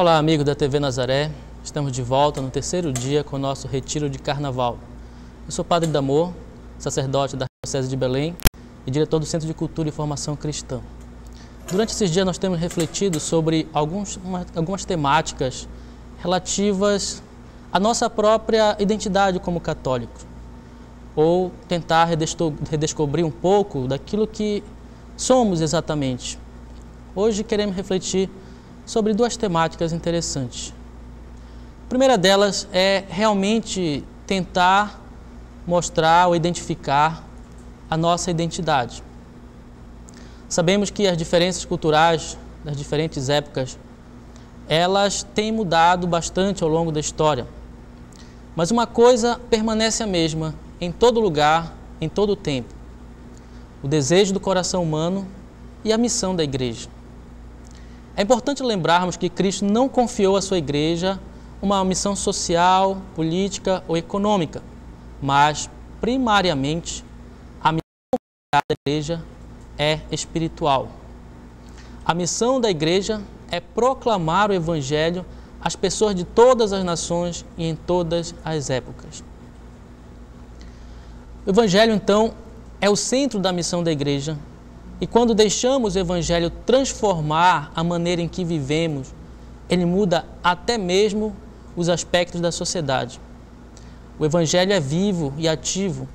Olá, amigo da TV Nazaré. Estamos de volta no terceiro dia com o nosso retiro de carnaval. Eu sou Padre Damor, sacerdote da Diocese de Belém e diretor do Centro de Cultura e Formação Cristã. Durante esses dias nós temos refletido sobre alguns, uma, algumas temáticas relativas à nossa própria identidade como católicos, ou tentar redescobrir um pouco daquilo que somos exatamente. Hoje queremos refletir sobre duas temáticas interessantes. A primeira delas é realmente tentar mostrar ou identificar a nossa identidade. Sabemos que as diferenças culturais das diferentes épocas, elas têm mudado bastante ao longo da história. Mas uma coisa permanece a mesma em todo lugar, em todo tempo: o desejo do coração humano e a missão da igreja. É importante lembrarmos que Cristo não confiou à sua igreja uma missão social, política ou econômica, mas primariamente a missão da igreja é espiritual. A missão da igreja é proclamar o evangelho às pessoas de todas as nações e em todas as épocas. O evangelho então é o centro da missão da igreja e quando deixamos o Evangelho transformar a maneira em que vivemos, ele muda até mesmo os aspectos da sociedade. O Evangelho é vivo e ativo.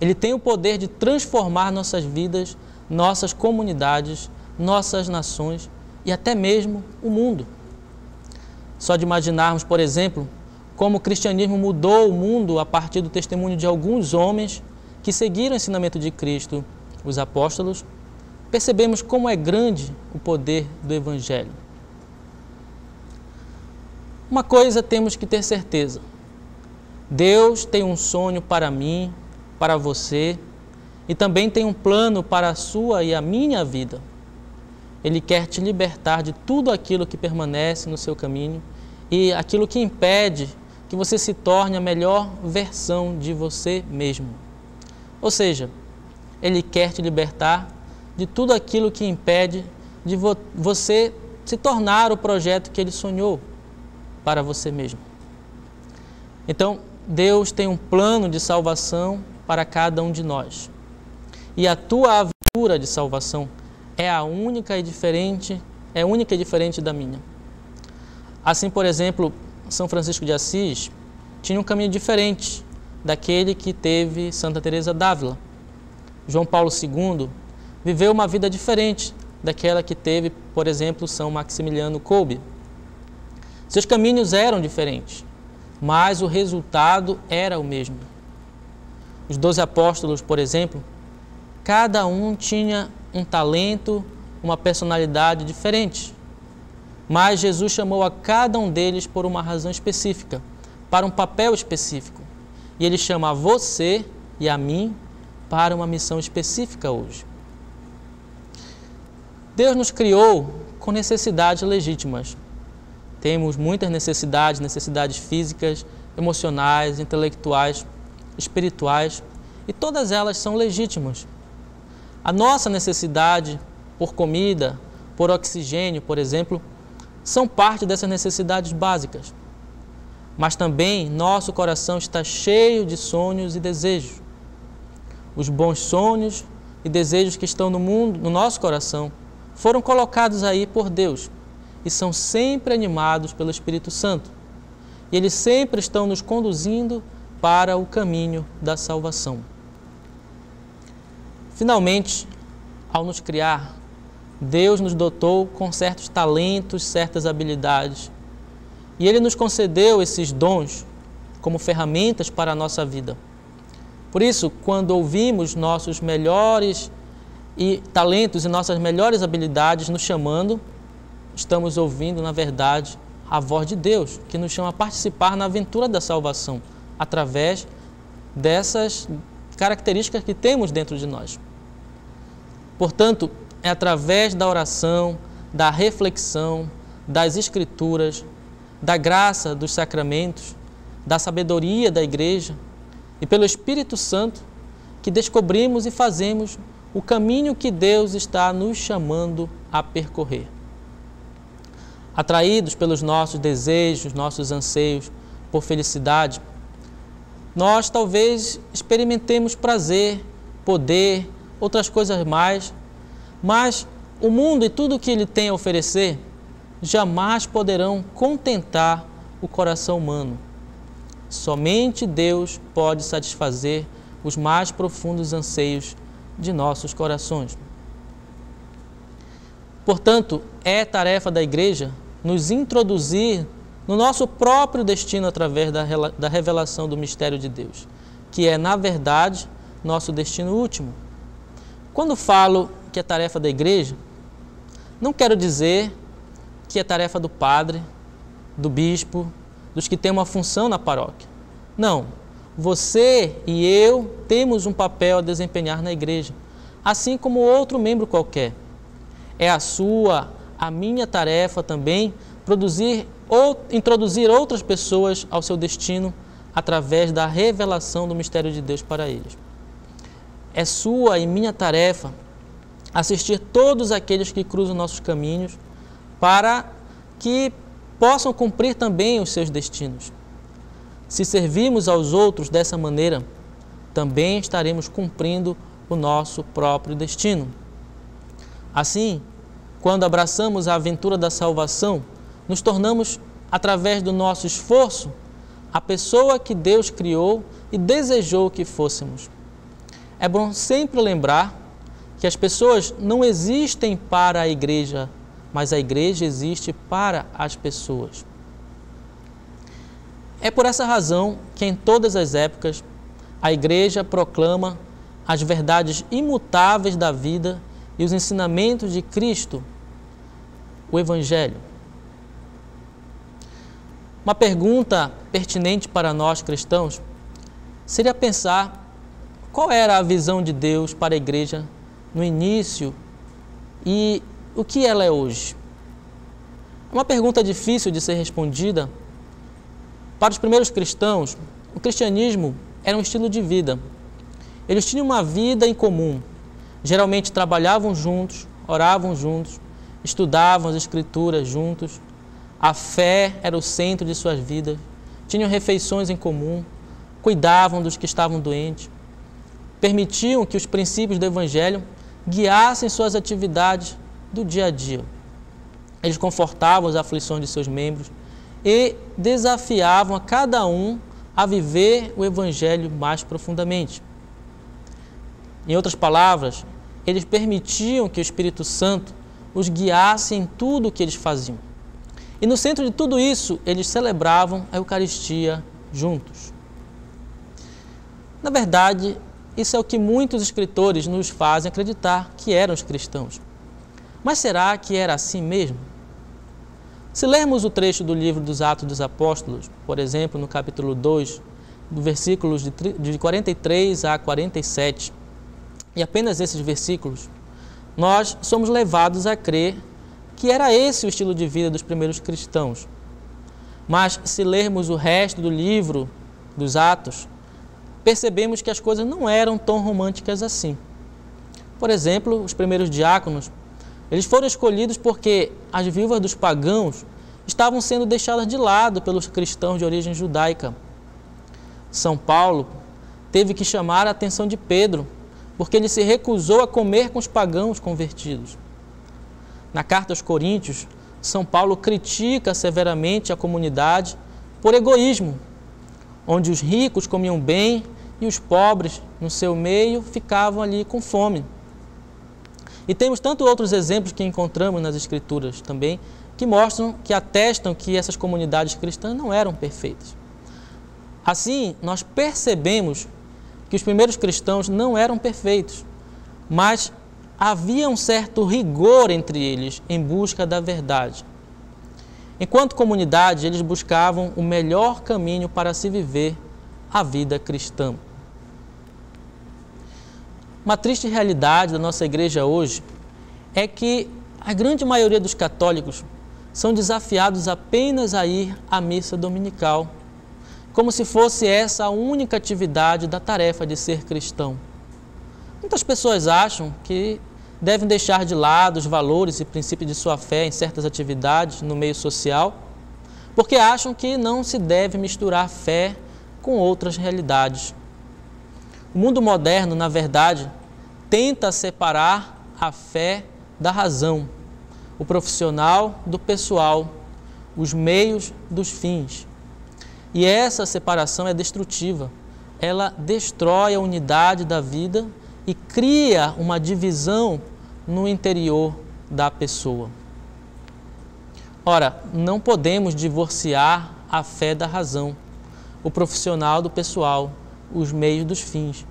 Ele tem o poder de transformar nossas vidas, nossas comunidades, nossas nações e até mesmo o mundo. Só de imaginarmos, por exemplo, como o cristianismo mudou o mundo a partir do testemunho de alguns homens que seguiram o ensinamento de Cristo, os apóstolos, percebemos como é grande o poder do Evangelho. Uma coisa temos que ter certeza: Deus tem um sonho para mim, para você, e também tem um plano para a sua e a minha vida. Ele quer te libertar de tudo aquilo que permanece no seu caminho e aquilo que impede que você se torne a melhor versão de você mesmo. Ou seja, Ele quer te libertar de tudo aquilo que impede de vo você se tornar o projeto que ele sonhou para você mesmo. Então, Deus tem um plano de salvação para cada um de nós. E a tua aventura de salvação é a única e diferente, é única e diferente da minha. Assim, por exemplo, São Francisco de Assis tinha um caminho diferente daquele que teve Santa Teresa d'Ávila. João Paulo II viveu uma vida diferente daquela que teve, por exemplo, São Maximiliano Kolbe. Seus caminhos eram diferentes, mas o resultado era o mesmo. Os doze apóstolos, por exemplo, cada um tinha um talento, uma personalidade diferente. Mas Jesus chamou a cada um deles por uma razão específica, para um papel específico. E ele chama a você e a mim para uma missão específica hoje. Deus nos criou com necessidades legítimas. Temos muitas necessidades, necessidades físicas, emocionais, intelectuais, espirituais, e todas elas são legítimas. A nossa necessidade por comida, por oxigênio, por exemplo, são parte dessas necessidades básicas. Mas também nosso coração está cheio de sonhos e desejos. Os bons sonhos e desejos que estão no mundo, no nosso coração, foram colocados aí por Deus e são sempre animados pelo Espírito Santo. E eles sempre estão nos conduzindo para o caminho da salvação. Finalmente, ao nos criar, Deus nos dotou com certos talentos, certas habilidades. E Ele nos concedeu esses dons como ferramentas para a nossa vida. Por isso, quando ouvimos nossos melhores e talentos e nossas melhores habilidades nos chamando, estamos ouvindo, na verdade, a voz de Deus, que nos chama a participar na aventura da salvação, através dessas características que temos dentro de nós. Portanto, é através da oração, da reflexão, das Escrituras, da graça dos sacramentos, da sabedoria da igreja e pelo Espírito Santo que descobrimos e fazemos o caminho que Deus está nos chamando a percorrer. atraídos pelos nossos desejos, nossos anseios por felicidade, nós talvez experimentemos prazer, poder, outras coisas mais, mas o mundo e tudo o que ele tem a oferecer jamais poderão contentar o coração humano. Somente Deus pode satisfazer os mais profundos anseios de nossos corações. Portanto, é tarefa da igreja nos introduzir no nosso próprio destino através da, da revelação do mistério de Deus, que é, na verdade, nosso destino último. Quando falo que é tarefa da igreja, não quero dizer que é tarefa do padre, do bispo, dos que têm uma função na paróquia. Não. Você e eu temos um papel a desempenhar na igreja, assim como outro membro qualquer. É a sua, a minha tarefa também produzir ou introduzir outras pessoas ao seu destino através da revelação do mistério de Deus para eles. É sua e minha tarefa assistir todos aqueles que cruzam nossos caminhos para que possam cumprir também os seus destinos. Se servirmos aos outros dessa maneira, também estaremos cumprindo o nosso próprio destino. Assim, quando abraçamos a aventura da salvação, nos tornamos, através do nosso esforço, a pessoa que Deus criou e desejou que fôssemos. É bom sempre lembrar que as pessoas não existem para a igreja mas a igreja existe para as pessoas. É por essa razão que em todas as épocas a igreja proclama as verdades imutáveis da vida e os ensinamentos de Cristo, o Evangelho. Uma pergunta pertinente para nós cristãos seria pensar qual era a visão de Deus para a igreja no início e o que ela é hoje? É uma pergunta difícil de ser respondida. Para os primeiros cristãos, o cristianismo era um estilo de vida. Eles tinham uma vida em comum. Geralmente trabalhavam juntos, oravam juntos, estudavam as escrituras juntos. A fé era o centro de suas vidas. Tinham refeições em comum, cuidavam dos que estavam doentes, permitiam que os princípios do evangelho guiassem suas atividades do dia a dia. Eles confortavam as aflições de seus membros e desafiavam a cada um a viver o Evangelho mais profundamente. Em outras palavras, eles permitiam que o Espírito Santo os guiasse em tudo o que eles faziam. E no centro de tudo isso, eles celebravam a Eucaristia juntos. Na verdade, isso é o que muitos escritores nos fazem acreditar que eram os cristãos. Mas será que era assim mesmo? Se lermos o trecho do livro dos Atos dos Apóstolos, por exemplo, no capítulo 2, do versículos de 43 a 47, e apenas esses versículos, nós somos levados a crer que era esse o estilo de vida dos primeiros cristãos. Mas se lermos o resto do livro dos Atos, percebemos que as coisas não eram tão românticas assim. Por exemplo, os primeiros diáconos eles foram escolhidos porque as viúvas dos pagãos estavam sendo deixadas de lado pelos cristãos de origem judaica. São Paulo teve que chamar a atenção de Pedro, porque ele se recusou a comer com os pagãos convertidos. Na carta aos Coríntios, São Paulo critica severamente a comunidade por egoísmo, onde os ricos comiam bem e os pobres, no seu meio, ficavam ali com fome. E temos tanto outros exemplos que encontramos nas Escrituras também, que mostram, que atestam que essas comunidades cristãs não eram perfeitas. Assim, nós percebemos que os primeiros cristãos não eram perfeitos, mas havia um certo rigor entre eles em busca da verdade. Enquanto comunidade, eles buscavam o melhor caminho para se viver a vida cristã. Uma triste realidade da nossa igreja hoje é que a grande maioria dos católicos são desafiados apenas a ir à missa dominical, como se fosse essa a única atividade da tarefa de ser cristão. Muitas pessoas acham que devem deixar de lado os valores e princípios de sua fé em certas atividades no meio social, porque acham que não se deve misturar fé com outras realidades. O mundo moderno, na verdade, tenta separar a fé da razão, o profissional do pessoal, os meios dos fins. E essa separação é destrutiva. Ela destrói a unidade da vida e cria uma divisão no interior da pessoa. Ora, não podemos divorciar a fé da razão, o profissional do pessoal, os meios dos fins.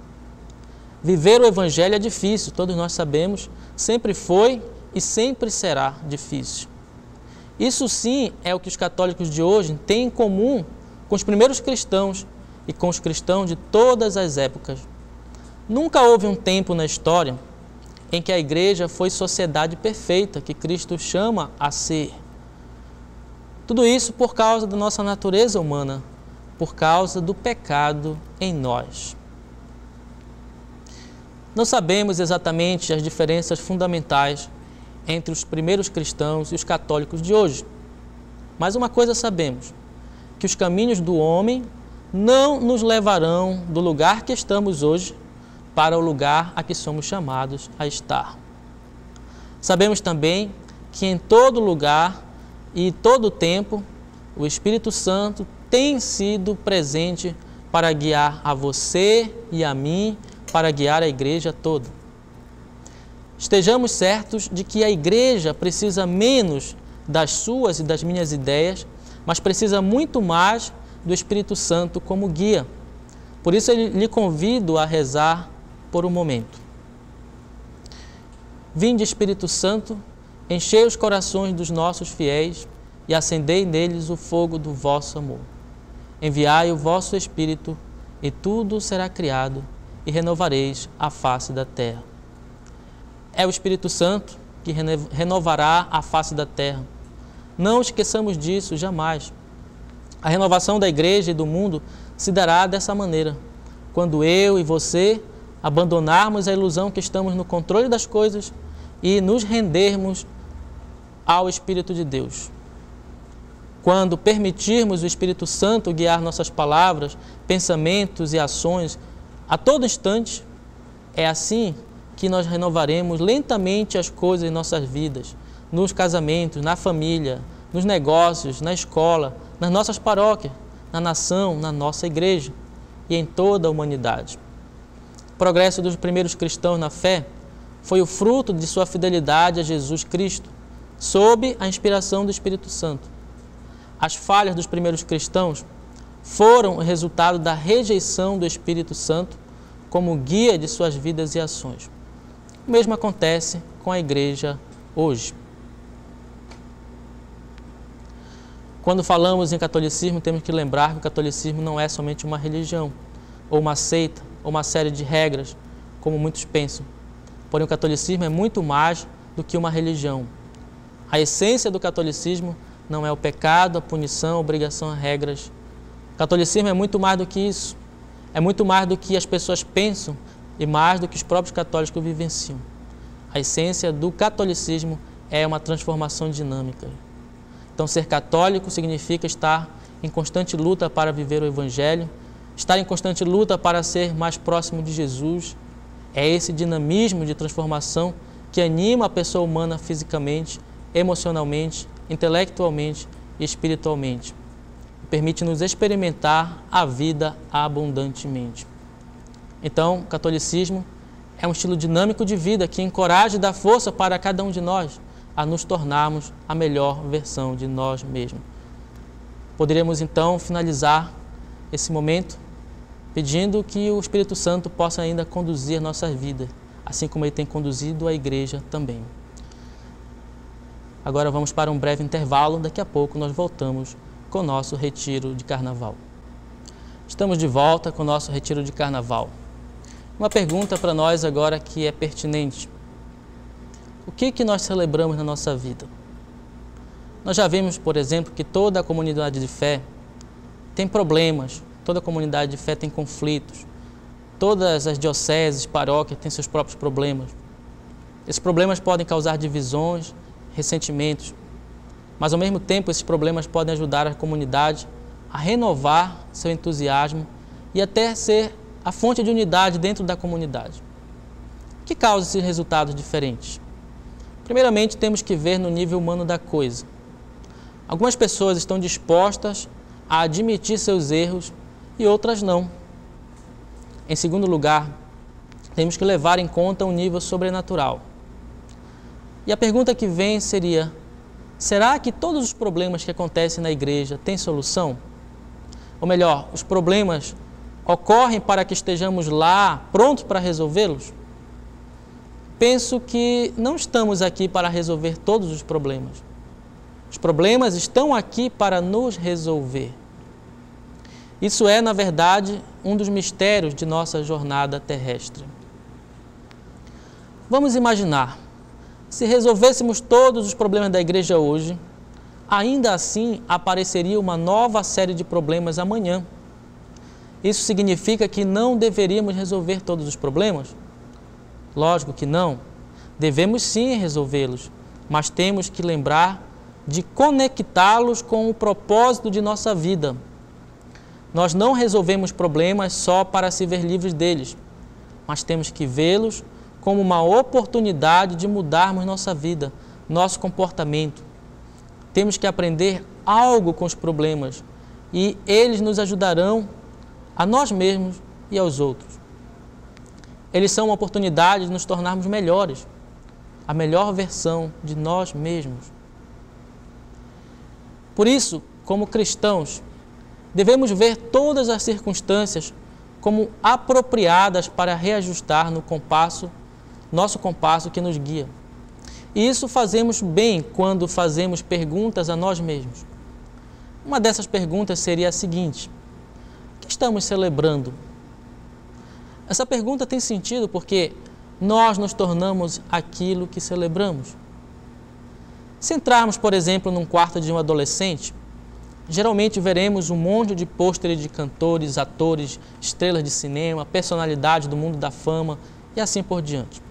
Viver o Evangelho é difícil, todos nós sabemos, sempre foi e sempre será difícil. Isso sim é o que os católicos de hoje têm em comum com os primeiros cristãos e com os cristãos de todas as épocas. Nunca houve um tempo na história em que a igreja foi sociedade perfeita que Cristo chama a ser. Tudo isso por causa da nossa natureza humana, por causa do pecado em nós. Não sabemos exatamente as diferenças fundamentais entre os primeiros cristãos e os católicos de hoje. Mas uma coisa sabemos: que os caminhos do homem não nos levarão do lugar que estamos hoje para o lugar a que somos chamados a estar. Sabemos também que em todo lugar e todo tempo o Espírito Santo tem sido presente para guiar a você e a mim, para guiar a igreja toda. Estejamos certos de que a igreja precisa menos das suas e das minhas ideias, mas precisa muito mais do Espírito Santo como guia. Por isso, eu lhe convido a rezar por um momento. Vinde, Espírito Santo, enchei os corações dos nossos fiéis e acendei neles o fogo do vosso amor. Enviai o vosso Espírito e tudo será criado e renovareis a face da terra. É o Espírito Santo que renovará a face da terra. Não esqueçamos disso jamais. A renovação da igreja e do mundo se dará dessa maneira, quando eu e você abandonarmos a ilusão que estamos no controle das coisas e nos rendermos ao Espírito de Deus. Quando permitirmos o Espírito Santo guiar nossas palavras, pensamentos e ações a todo instante, é assim que nós renovaremos lentamente as coisas em nossas vidas, nos casamentos, na família, nos negócios, na escola, nas nossas paróquias, na nação, na nossa igreja e em toda a humanidade. O progresso dos primeiros cristãos na fé foi o fruto de sua fidelidade a Jesus Cristo, sob a inspiração do Espírito Santo. As falhas dos primeiros cristãos foram o resultado da rejeição do Espírito Santo como guia de suas vidas e ações. O mesmo acontece com a igreja hoje. Quando falamos em catolicismo, temos que lembrar que o catolicismo não é somente uma religião ou uma seita ou uma série de regras, como muitos pensam. Porém, o catolicismo é muito mais do que uma religião. A essência do catolicismo não é o pecado, a punição, a obrigação, as regras. O catolicismo é muito mais do que isso. É muito mais do que as pessoas pensam e mais do que os próprios católicos vivenciam. A essência do catolicismo é uma transformação dinâmica. Então, ser católico significa estar em constante luta para viver o Evangelho, estar em constante luta para ser mais próximo de Jesus. É esse dinamismo de transformação que anima a pessoa humana fisicamente, emocionalmente, intelectualmente e espiritualmente. Permite-nos experimentar a vida abundantemente. Então, o catolicismo é um estilo dinâmico de vida que encoraja e dá força para cada um de nós a nos tornarmos a melhor versão de nós mesmos. Poderíamos então finalizar esse momento pedindo que o Espírito Santo possa ainda conduzir nossas vidas, assim como ele tem conduzido a igreja também. Agora vamos para um breve intervalo, daqui a pouco nós voltamos com o nosso retiro de carnaval. Estamos de volta com o nosso retiro de carnaval. Uma pergunta para nós agora que é pertinente. O que, que nós celebramos na nossa vida? Nós já vimos, por exemplo, que toda a comunidade de fé tem problemas, Toda comunidade de fé tem conflitos. Todas as dioceses, paróquias têm seus próprios problemas. Esses problemas podem causar divisões, ressentimentos, mas ao mesmo tempo esses problemas podem ajudar a comunidade a renovar seu entusiasmo e até ser a fonte de unidade dentro da comunidade. O que causa esses resultados diferentes? Primeiramente, temos que ver no nível humano da coisa. Algumas pessoas estão dispostas a admitir seus erros e outras não. Em segundo lugar, temos que levar em conta um nível sobrenatural. E a pergunta que vem seria: será que todos os problemas que acontecem na igreja têm solução? Ou melhor, os problemas ocorrem para que estejamos lá prontos para resolvê-los? Penso que não estamos aqui para resolver todos os problemas. Os problemas estão aqui para nos resolver. Isso é, na verdade, um dos mistérios de nossa jornada terrestre. Vamos imaginar, se resolvêssemos todos os problemas da igreja hoje, ainda assim apareceria uma nova série de problemas amanhã. Isso significa que não deveríamos resolver todos os problemas? Lógico que não. Devemos sim resolvê-los, mas temos que lembrar de conectá-los com o propósito de nossa vida. Nós não resolvemos problemas só para se ver livres deles, mas temos que vê-los como uma oportunidade de mudarmos nossa vida, nosso comportamento. Temos que aprender algo com os problemas e eles nos ajudarão a nós mesmos e aos outros. Eles são uma oportunidade de nos tornarmos melhores, a melhor versão de nós mesmos. Por isso, como cristãos, devemos ver todas as circunstâncias como apropriadas para reajustar no compasso, nosso compasso que nos guia. E isso fazemos bem quando fazemos perguntas a nós mesmos. Uma dessas perguntas seria a seguinte: O que estamos celebrando? Essa pergunta tem sentido porque nós nos tornamos aquilo que celebramos. Se entrarmos, por exemplo, num quarto de um adolescente, geralmente veremos um monte de pôsteres de cantores, atores, estrelas de cinema, personalidades do mundo da fama e assim por diante.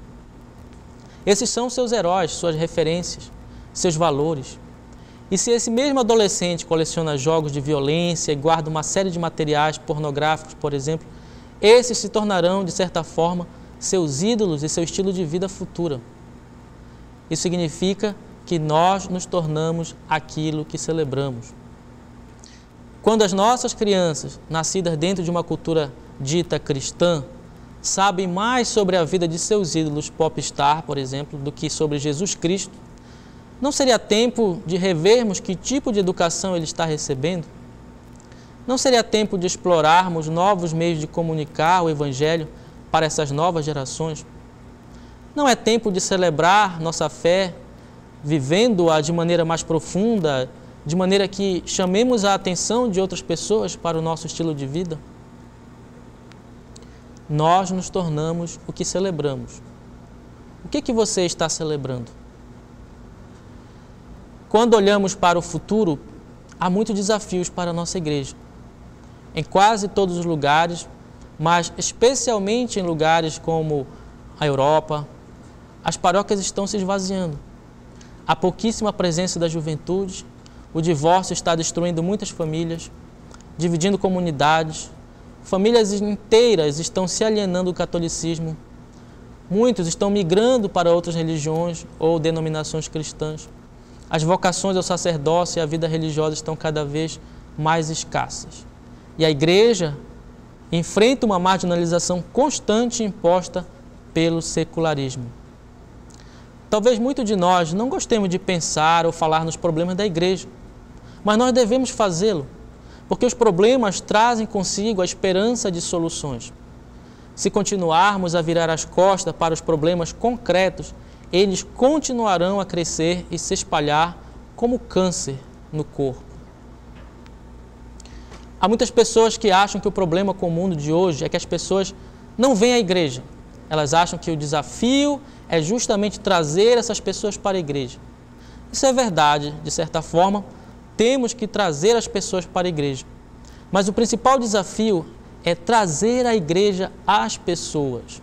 Esses são seus heróis, suas referências, seus valores. E se esse mesmo adolescente coleciona jogos de violência e guarda uma série de materiais pornográficos, por exemplo, esses se tornarão, de certa forma, seus ídolos e seu estilo de vida futura. Isso significa que nós nos tornamos aquilo que celebramos. Quando as nossas crianças, nascidas dentro de uma cultura dita cristã, sabem mais sobre a vida de seus ídolos popstar, por exemplo, do que sobre Jesus Cristo, não seria tempo de revermos que tipo de educação ele está recebendo? Não seria tempo de explorarmos novos meios de comunicar o Evangelho para essas novas gerações? Não é tempo de celebrar nossa fé, vivendo-a de maneira mais profunda, de maneira que chamemos a atenção de outras pessoas para o nosso estilo de vida? Nós nos tornamos o que celebramos. O que, que você está celebrando? Quando olhamos para o futuro, há muitos desafios para a nossa igreja em quase todos os lugares, mas especialmente em lugares como a Europa, as paróquias estão se esvaziando. Há pouquíssima presença da juventude, o divórcio está destruindo muitas famílias, dividindo comunidades, famílias inteiras estão se alienando do catolicismo, muitos estão migrando para outras religiões ou denominações cristãs. As vocações ao sacerdócio e à vida religiosa estão cada vez mais escassas. E a igreja enfrenta uma marginalização constante imposta pelo secularismo. Talvez muitos de nós não gostemos de pensar ou falar nos problemas da igreja, mas nós devemos fazê-lo, porque os problemas trazem consigo a esperança de soluções. Se continuarmos a virar as costas para os problemas concretos, eles continuarão a crescer e se espalhar como câncer no corpo. Há muitas pessoas que acham que o problema com o mundo de hoje é que as pessoas não vêm à igreja. Elas acham que o desafio é justamente trazer essas pessoas para a igreja. Isso é verdade, de certa forma, temos que trazer as pessoas para a igreja. Mas o principal desafio é trazer a igreja às pessoas.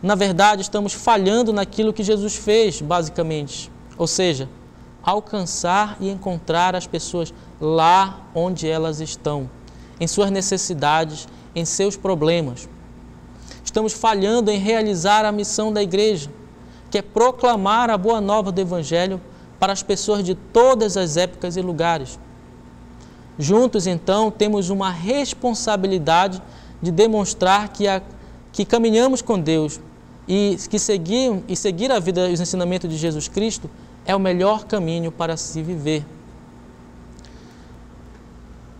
na verdade estamos falhando naquilo que Jesus fez, basicamente. Ou seja, alcançar e encontrar as pessoas lá onde elas estão, em suas necessidades, em seus problemas. Estamos falhando em realizar a missão da igreja, que é proclamar a boa nova do Evangelho para as pessoas de todas as épocas e lugares. Juntos, então, temos uma responsabilidade de demonstrar que, a, que caminhamos com Deus e que seguir, e seguir a vida e os ensinamentos de Jesus Cristo é o melhor caminho para se viver.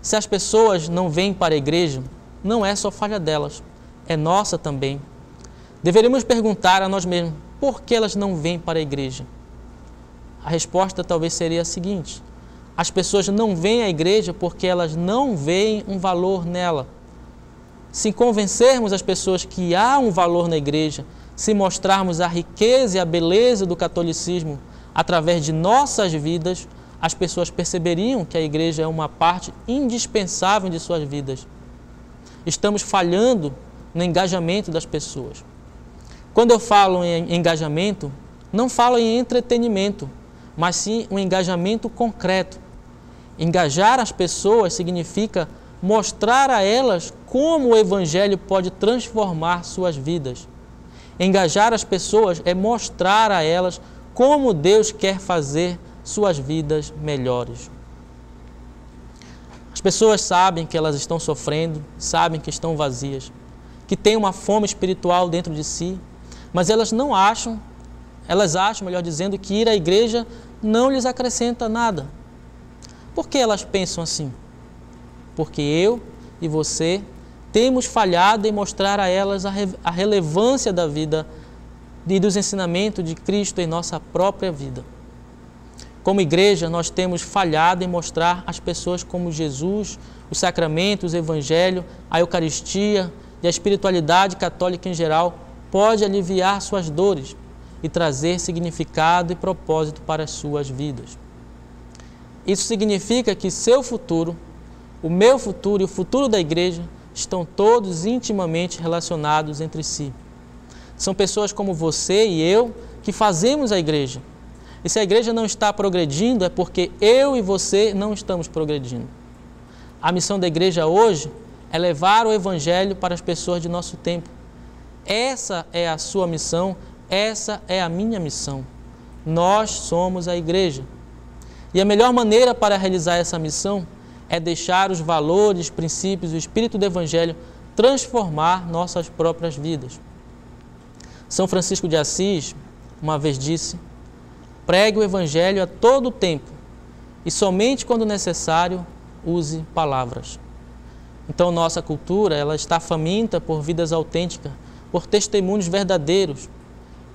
Se as pessoas não vêm para a igreja, não é só falha delas, é nossa também. Deveríamos perguntar a nós mesmos por que elas não vêm para a igreja. A resposta talvez seria a seguinte: as pessoas não vêm à igreja porque elas não veem um valor nela. Se convencermos as pessoas que há um valor na igreja, se mostrarmos a riqueza e a beleza do catolicismo através de nossas vidas, as pessoas perceberiam que a igreja é uma parte indispensável de suas vidas. Estamos falhando no engajamento das pessoas. Quando eu falo em engajamento, não falo em entretenimento, mas sim um engajamento concreto. Engajar as pessoas significa mostrar a elas como o Evangelho pode transformar suas vidas. Engajar as pessoas é mostrar a elas como Deus quer fazer suas vidas melhores. As pessoas sabem que elas estão sofrendo, sabem que estão vazias, que têm uma fome espiritual dentro de si, mas elas não acham, elas acham, melhor dizendo, que ir à igreja não lhes acrescenta nada. Por que elas pensam assim? Porque eu e você temos falhado em mostrar a elas a, re a relevância da vida e dos ensinamentos de Cristo em nossa própria vida. Como igreja, nós temos falhado em mostrar às pessoas como Jesus, os sacramentos, o Evangelho, a Eucaristia e a espiritualidade católica em geral pode aliviar suas dores e trazer significado e propósito para as suas vidas. Isso significa que seu futuro, o meu futuro e o futuro da igreja estão todos intimamente relacionados entre si. São pessoas como você e eu que fazemos a igreja e se a igreja não está progredindo, é porque eu e você não estamos progredindo. A missão da igreja hoje é levar o evangelho para as pessoas de nosso tempo. Essa é a sua missão, essa é a minha missão. Nós somos a igreja. E a melhor maneira para realizar essa missão é deixar os valores, princípios, o espírito do evangelho transformar nossas próprias vidas. São Francisco de Assis uma vez disse: Pregue o Evangelho a todo tempo e somente quando necessário use palavras. Então nossa cultura ela está faminta por vidas autênticas, por testemunhos verdadeiros.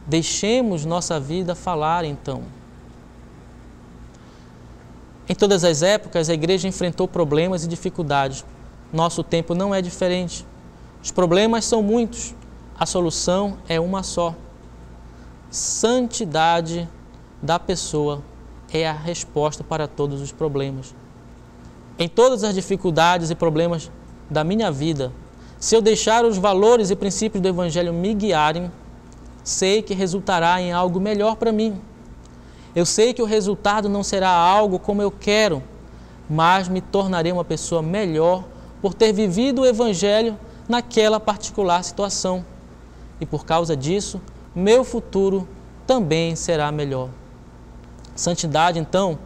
Deixemos nossa vida falar então. Em todas as épocas a igreja enfrentou problemas e dificuldades. Nosso tempo não é diferente. Os problemas são muitos, a solução é uma só: santidade da pessoa é a resposta para todos os problemas. Em todas as dificuldades e problemas da minha vida, se eu deixar os valores e princípios do Evangelho me guiarem, sei que resultará em algo melhor para mim. Eu sei que o resultado não será algo como eu quero, mas me tornarei uma pessoa melhor por ter vivido o Evangelho naquela particular situação. E por causa disso, meu futuro também será melhor. Santidade, então,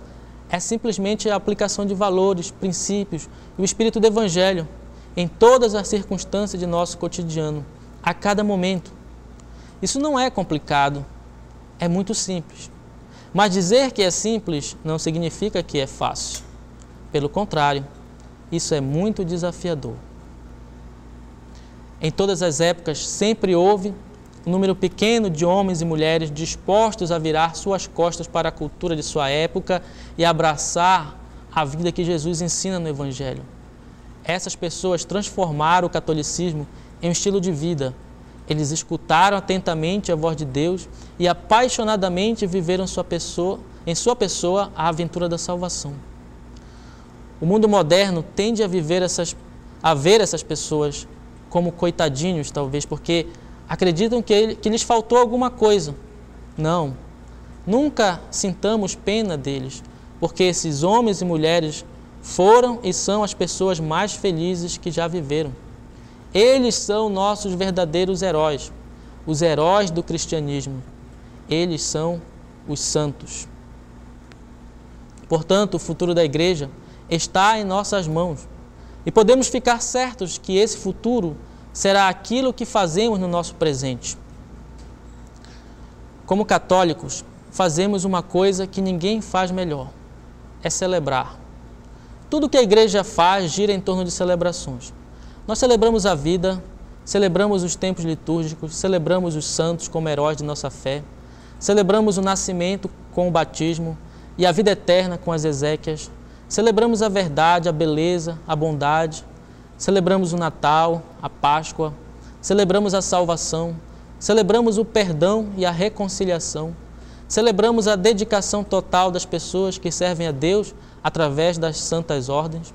é simplesmente a aplicação de valores, princípios e o espírito do Evangelho em todas as circunstâncias de nosso cotidiano, a cada momento. Isso não é complicado, é muito simples. Mas dizer que é simples não significa que é fácil. Pelo contrário, isso é muito desafiador. Em todas as épocas sempre houve um número pequeno de homens e mulheres dispostos a virar suas costas para a cultura de sua época e abraçar a vida que Jesus ensina no Evangelho. Essas pessoas transformaram o catolicismo em um estilo de vida. Eles escutaram atentamente a voz de Deus e apaixonadamente viveram sua pessoa, em sua pessoa a aventura da salvação. O mundo moderno tende a viver essas, a ver essas pessoas como coitadinhos, talvez, porque acreditam que, ele, que lhes faltou alguma coisa. Não, nunca sintamos pena deles, porque esses homens e mulheres foram e são as pessoas mais felizes que já viveram. Eles são nossos verdadeiros heróis, os heróis do cristianismo. Eles são os santos. Portanto, o futuro da igreja está em nossas mãos e podemos ficar certos que esse futuro será aquilo que fazemos no nosso presente. Como católicos, fazemos uma coisa que ninguém faz melhor: é celebrar. Tudo que a igreja faz gira em torno de celebrações. Nós celebramos a vida, celebramos os tempos litúrgicos, celebramos os santos como heróis de nossa fé, celebramos o nascimento com o batismo e a vida eterna com as Ezequias, celebramos a verdade, a beleza, a bondade, celebramos o Natal, a Páscoa, celebramos a salvação, celebramos o perdão e a reconciliação, celebramos a dedicação total das pessoas que servem a Deus através das santas ordens,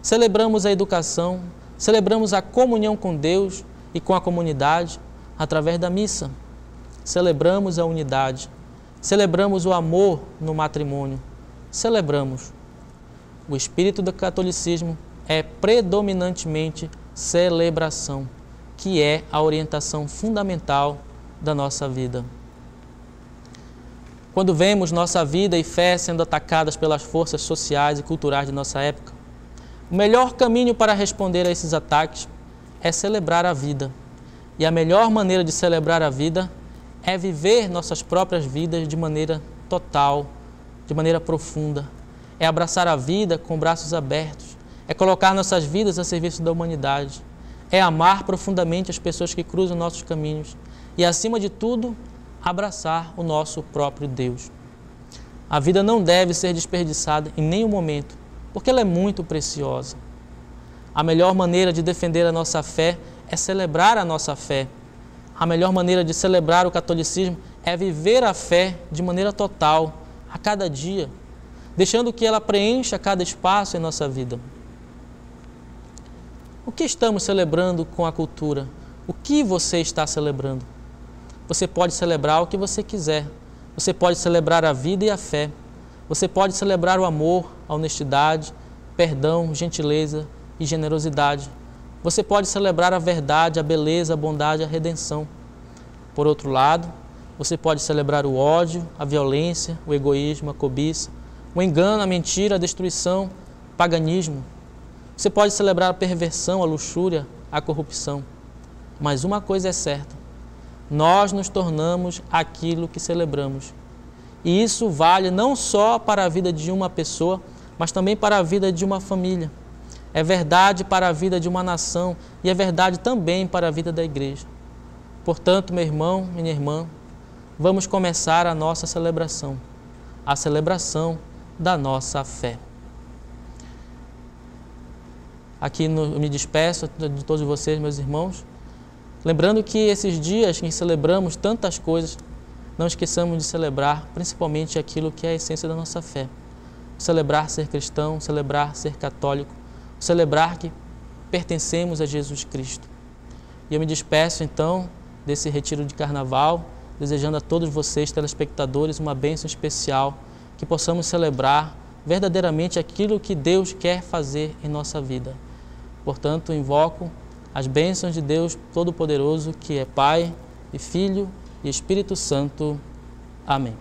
celebramos a educação, Celebramos a comunhão com Deus e com a comunidade através da missa. Celebramos a unidade. Celebramos o amor no matrimônio. Celebramos. O espírito do catolicismo é predominantemente celebração, que é a orientação fundamental da nossa vida. Quando vemos nossa vida e fé sendo atacadas pelas forças sociais e culturais de nossa época, o melhor caminho para responder a esses ataques é celebrar a vida. E a melhor maneira de celebrar a vida é viver nossas próprias vidas de maneira total, de maneira profunda. É abraçar a vida com braços abertos. É colocar nossas vidas a serviço da humanidade. É amar profundamente as pessoas que cruzam nossos caminhos. E, acima de tudo, abraçar o nosso próprio Deus. A vida não deve ser desperdiçada em nenhum momento porque ela é muito preciosa. A melhor maneira de defender a nossa fé é celebrar a nossa fé. A melhor maneira de celebrar o catolicismo é viver a fé de maneira total, a cada dia, deixando que ela preencha cada espaço em nossa vida. O que estamos celebrando com a cultura? O que você está celebrando? Você pode celebrar o que você quiser. Você pode celebrar a vida e a fé. Você pode celebrar o amor, a honestidade, perdão, gentileza e generosidade. Você pode celebrar a verdade, a beleza, a bondade, a redenção. Por outro lado, você pode celebrar o ódio, a violência, o egoísmo, a cobiça, o engano, a mentira, a destruição, o paganismo. Você pode celebrar a perversão, a luxúria, a corrupção. Mas uma coisa é certa: nós nos tornamos aquilo que celebramos. E isso vale não só para a vida de uma pessoa, mas também para a vida de uma família. É verdade para a vida de uma nação e é verdade também para a vida da igreja. Portanto, meu irmão, minha irmã, vamos começar a nossa celebração, a celebração da nossa fé. Aqui no, me despeço de todos vocês, meus irmãos, lembrando que esses dias em que celebramos tantas coisas, não esqueçamos de celebrar principalmente aquilo que é a essência da nossa fé. Celebrar ser cristão, celebrar ser católico, celebrar que pertencemos a Jesus Cristo. E eu me despeço então desse retiro de carnaval, desejando a todos vocês, telespectadores, uma bênção especial, que possamos celebrar verdadeiramente aquilo que Deus quer fazer em nossa vida. Portanto, invoco as bênçãos de Deus Todo-Poderoso, que é Pai e Filho e Espírito Santo. Amém.